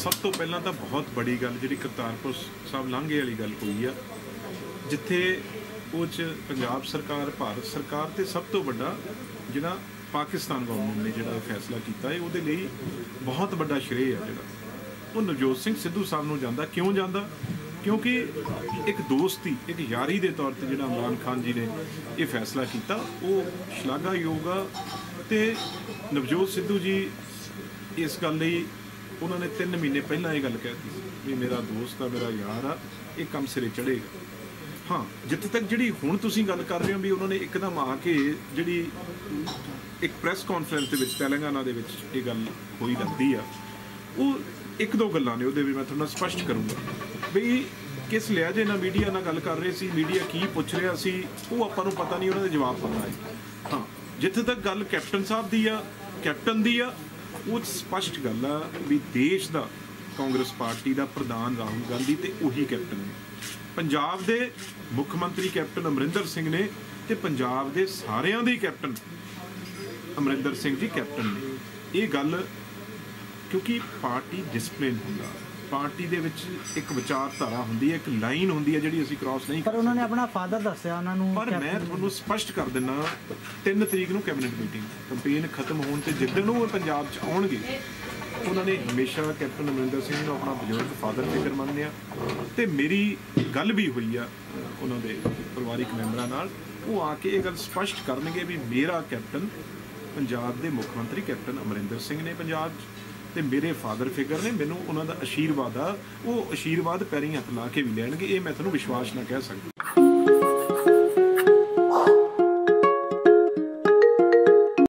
ਸਭ ਤੋਂ ਪਹਿਲਾਂ ਤਾਂ ਬਹੁਤ ਬੜੀ ਗੱਲ ਜਿਹੜੀ ਕਰਤਾਰਪੁਰ ਸਾਹਿਬ ਲਾਂਘੇ ਵਾਲੀ ਗੱਲ ਹੋਈ ਆ, ਜਿੱਥੇ ਉਹ ਚ ਪੰਜਾਬ ਸਰਕਾਰ, ਭਾਰਤ ਸਰਕਾਰ ਤੇ ਸਭ ਤੋਂ ਵੱਡਾ ਜਿਹੜਾ ਪਾਕਿਸਤਾਨ ਗਵਰਨਮੈਂਟ ਨੇ ਜਿਹੜਾ ਫੈਸਲਾ ਕੀਤਾ ਹੈ ਉਹਦੇ ਲਈ ਬਹੁਤ ਵੱਡਾ ਸ਼੍ਰੇਅ ਹੈ ਜਿਹੜਾ। ਉਹ ਨਵਜੋਤ ਸਿੰਘ ਸਿੱਧੂ ਸਾਹਿਬ ਨੂੰ ਜਾਂਦਾ, ਕਿਉਂ ਜਾਂਦਾ? ਕਿਉਂਕਿ ਇੱਕ ਦੋਸਤੀ, ਇੱਕ ਯਾਰੀ ਦੇ ਤੌਰ ਤੇ ਜਿਹੜਾ ਇਮਰਾਨ ਖਾਨ ਜੀ ਨੇ ਇਹ ਫੈਸਲਾ ਕੀਤਾ, ਉਹ ਸ਼ਲਾਘਾਯੋਗ ਆ ਤੇ ਨਵਜੋਤ ਸਿੱਧੂ ਜੀ ਇਸ ਗੱਲ ਲਈ ਉਹਨਾਂ ਨੇ 3 ਮਹੀਨੇ ਪਹਿਲਾਂ ਇਹ ਗੱਲ ਕਹਿਤੀ ਸੀ ਵੀ ਮੇਰਾ ਦੋਸਤ ਆ, ਮੇਰਾ ਯਾਰ ਆ, ਇਹ ਕੰਮ ਸਿਰੇ ਚੜੇਗਾ ਹਾਂ, ਜਿੱਥੇ ਤੱਕ ਜਿਹੜੀ ਹੁਣ ਤੁਸੀਂ ਗੱਲ ਕਰ ਰਹੇ ਹੋ ਵੀ ਉਹਨਾਂ ਨੇ ਇੱਕਦਮ ਆ ਕੇ ਜਿਹੜੀ ਇੱਕ ਪ੍ਰੈਸ ਕਾਨਫਰੰਸ ਦੇ ਵਿੱਚ, ਤੇਲੰਗਾਨਾ ਦੇ ਵਿੱਚ ਇਹ ਗੱਲ ਹੋਈ ਲੱਗਦੀ ਆ, ਉਹ ਇੱਕ ਦੋ ਗੱਲਾਂ ਨੇ ਉਹਦੇ ਵੀ ਮੈਂ ਤੁਹਾਨੂੰ ਸਪਸ਼ਟ ਕਰੂੰਗਾ। ਵੀ ਕਿਸ ਲਿਹਾਜ਼ੇ ਨਾਲ ਮੀਡੀਆ ਨਾਲ ਗੱਲ ਕਰ ਰਹੇ ਸੀ ਮੀਡੀਆ ਕੀ ਪੁੱਛ ਰਿਹਾ ਸੀ, ਉਹ ਆਪਾਂ ਨੂੰ ਪਤਾ ਨਹੀਂ, ਉਹਨਾਂ ਦੇ ਜਵਾਬ ਪਤਾ ਹੈ ਹਾਂ, ਜਿੱਥੇ ਤੱਕ ਗੱਲ ਕੈਪਟਨ ਸਾਹਿਬ ਦੀ ਆ, ਕੈਪਟਨ ਦੀ ਆ ਉਹ ਸਪਸ਼ਟ ਗੱਲ ਆ ਵੀ ਦੇਸ਼ ਦਾ ਕਾਂਗਰਸ ਪਾਰਟੀ ਦਾ ਪ੍ਰਧਾਨ ਰਾਹੁਲ ਗਾਂਧੀ ਤੇ ਉਹੀ ਕੈਪਟਨ ਨੇ। ਪੰਜਾਬ ਦੇ ਮੁੱਖ ਮੰਤਰੀ ਕੈਪਟਨ ਅਮਰਿੰਦਰ ਸਿੰਘ ਨੇ ਤੇ ਪੰਜਾਬ ਦੇ ਸਾਰਿਆਂ ਦੇ ਕੈਪਟਨ ਅਮਰਿੰਦਰ ਸਿੰਘ ਜੀ ਕੈਪਟਨ ਨੇ। ਇਹ ਗੱਲ ਕਿਉਂਕਿ ਪਾਰਟੀ ਡਿਸਪਲਿਨ ਹੁੰਦਾ। ਪਾਰਟੀ ਦੇ ਵਿੱਚ ਇੱਕ ਵਿਚਾਰਧਾਰਾ ਹੁੰਦੀ ਹੈ ਇੱਕ ਲਾਈਨ ਹੁੰਦੀ ਹੈ ਜਿਹੜੀ ਅਸੀਂ ਕ੍ਰਾਸ ਨਹੀਂ ਪਰ ਉਹਨਾਂ ਨੇ ਆਪਣਾ ਫਾਦਰ ਦੱਸਿਆ ਉਹਨਾਂ ਨੂੰ ਪਰ ਮੈਂ ਤੁਹਾਨੂੰ ਸਪਸ਼ਟ ਕਰ ਦਿੰਨਾ 3 ਤਰੀਕ ਨੂੰ ਕੈਬਨਿਟ ਮੀਟਿੰਗ ਕੰਪੇਨ ਖਤਮ ਹੋਣ ਤੇ ਜਿੱਦਣ ਉਹ ਪੰਜਾਬ 'ਚ ਆਉਣਗੇ ਉਹਨਾਂ ਨੇ ਹਮੇਸ਼ਾ ਕੈਪਟਨ ਅਮਰਿੰਦਰ ਸਿੰਘ ਨੂੰ ਆਪਣਾ ਬਜ਼ੁਰਗ ਫਾਦਰ ਫਿਗਰ ਮੰਨਿਆ ਤੇ ਮੇਰੀ ਗੱਲ ਵੀ ਹੋਈ ਆ ਉਹਨਾਂ ਦੇ ਪਰਿਵਾਰਿਕ ਮੈਂਬਰਾਂ ਨਾਲ ਉਹ ਆ ਕੇ ਇਹ ਗੱਲ ਸਪਸ਼ਟ ਕਰਨਗੇ ਵੀ ਮੇਰਾ ਕੈਪਟਨ ਪੰਜਾਬ ਦੇ ਮੁੱਖ ਮੰਤਰੀ ਕੈਪਟਨ ਅਮਰਿੰਦਰ ਸਿੰਘ ਨੇ ਪੰਜਾਬ 'ਚ। ਤੇ ਮੇਰੇ ਫਾਦਰ ਫਿਗਰ ਨੇ, ਮੈਨੂੰ ਉਹਨਾਂ ਦਾ ਆਸ਼ੀਰਵਾਦ ਆ, ਉਹ ਆਸ਼ੀਰਵਾਦ ਪੈਰੀਂ ਹੱਥ ਲਾ ਕੇ ਵੀ ਲੈਣਗੇ, ਇਹ ਮੈਂ ਤੁਹਾਨੂੰ ਵਿਸ਼ਵਾਸ ਨਾਲ ਕਹਿ ਸਕਦਾ।